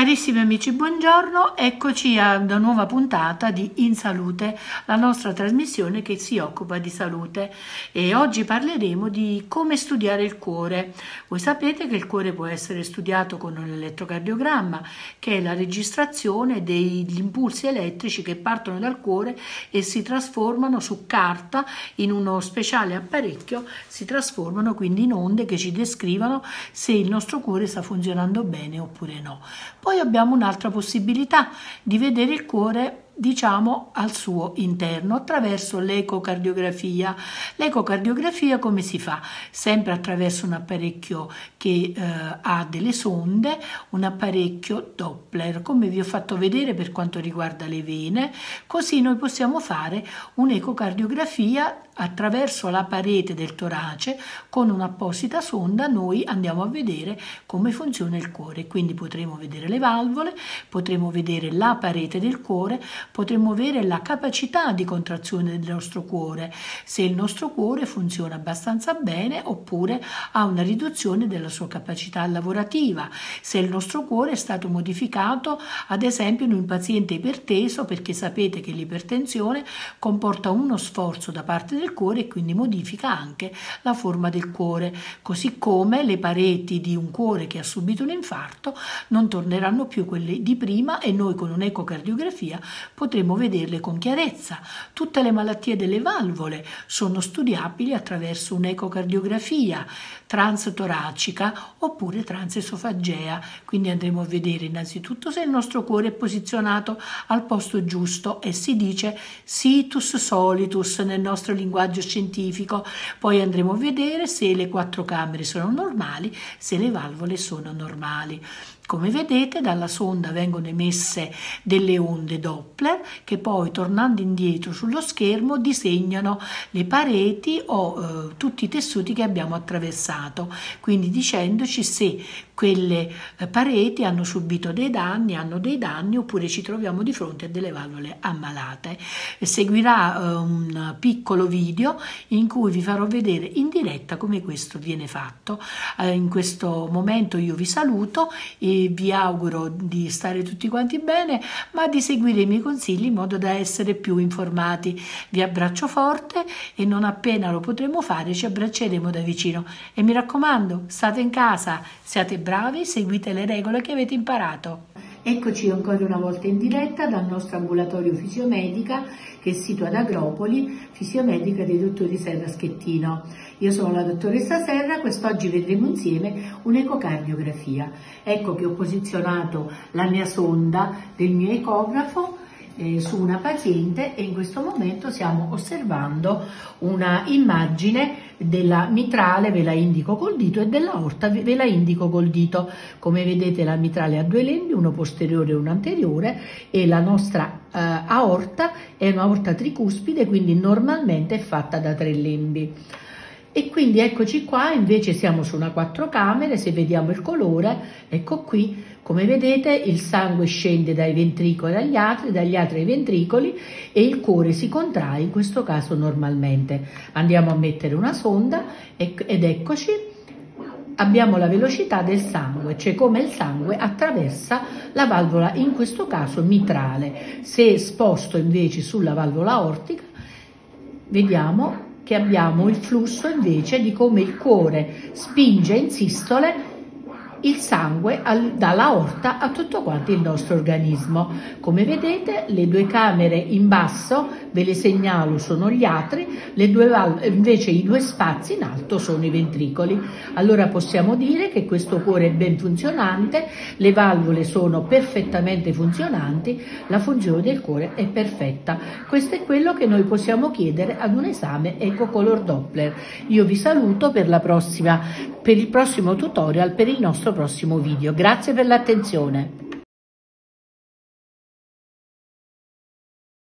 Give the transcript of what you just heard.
Carissimi amici, buongiorno, eccoci ad una nuova puntata di In Salute, la nostra trasmissione che si occupa di salute e oggi parleremo di come studiare il cuore. Voi sapete che il cuore può essere studiato con un elettrocardiogramma, che è la registrazione degli impulsi elettrici che partono dal cuore e si trasformano su carta in uno speciale apparecchio, si trasformano quindi in onde che ci descrivono se il nostro cuore sta funzionando bene oppure no. Poi abbiamo un'altra possibilità di vedere il cuore diciamo al suo interno attraverso l'ecocardiografia. L'ecocardiografia come si fa? Sempre attraverso un apparecchio che eh, ha delle sonde, un apparecchio Doppler, come vi ho fatto vedere per quanto riguarda le vene, così noi possiamo fare un'ecocardiografia attraverso la parete del torace con un'apposita sonda noi andiamo a vedere come funziona il cuore quindi potremo vedere le valvole potremo vedere la parete del cuore potremmo avere la capacità di contrazione del nostro cuore, se il nostro cuore funziona abbastanza bene oppure ha una riduzione della sua capacità lavorativa, se il nostro cuore è stato modificato ad esempio in un paziente iperteso perché sapete che l'ipertensione comporta uno sforzo da parte del cuore e quindi modifica anche la forma del cuore, così come le pareti di un cuore che ha subito un infarto non torneranno più quelle di prima e noi con un'ecocardiografia potremo vederle con chiarezza. Tutte le malattie delle valvole sono studiabili attraverso un'ecocardiografia transtoracica oppure transesofagea, quindi andremo a vedere innanzitutto se il nostro cuore è posizionato al posto giusto e si dice situs solitus nel nostro linguaggio scientifico, poi andremo a vedere se le quattro camere sono normali, se le valvole sono normali. Come vedete dalla sonda vengono emesse delle onde Doppler che poi tornando indietro sullo schermo disegnano le pareti o eh, tutti i tessuti che abbiamo attraversato, quindi dicendoci se quelle eh, pareti hanno subito dei danni, hanno dei danni oppure ci troviamo di fronte a delle valvole ammalate. Seguirà eh, un piccolo video in cui vi farò vedere in diretta come questo viene fatto. Eh, in questo momento io vi saluto e vi auguro di stare tutti quanti bene ma di seguire i miei consigli in modo da essere più informati. Vi abbraccio forte e non appena lo potremo fare ci abbracceremo da vicino e mi raccomando state in casa, siate bravi seguite le regole che avete imparato. Eccoci ancora una volta in diretta dal nostro ambulatorio fisiomedica che è sito ad Agropoli, fisiomedica dei dottori Serra Schettino. Io sono la dottoressa Serra, quest'oggi vedremo insieme un'ecocardiografia. Ecco che ho posizionato la mia sonda del mio ecografo eh, su una paziente e in questo momento stiamo osservando una immagine della mitrale, ve la indico col dito, e della orta, ve la indico col dito. Come vedete la mitrale ha due lembi, uno posteriore e uno anteriore, e la nostra eh, aorta è un'aorta tricuspide, quindi normalmente è fatta da tre lembi. E quindi eccoci qua, invece siamo su una quattro camere, se vediamo il colore, ecco qui, come vedete il sangue scende dai ventricoli agli atri, dagli atri ai ventricoli e il cuore si contrae, in questo caso normalmente. Andiamo a mettere una sonda ed eccoci, abbiamo la velocità del sangue, cioè come il sangue attraversa la valvola, in questo caso mitrale. Se sposto invece sulla valvola ortica, vediamo che abbiamo il flusso invece di come il cuore spinge in sistole il sangue al, dalla orta a tutto quanto il nostro organismo. Come vedete le due camere in basso, ve le segnalo, sono gli atri, invece i due spazi in alto sono i ventricoli. Allora possiamo dire che questo cuore è ben funzionante, le valvole sono perfettamente funzionanti, la funzione del cuore è perfetta. Questo è quello che noi possiamo chiedere ad un esame Ecocolor Doppler. Io vi saluto per, prossima, per il prossimo tutorial per il nostro prossimo video. Grazie per l'attenzione.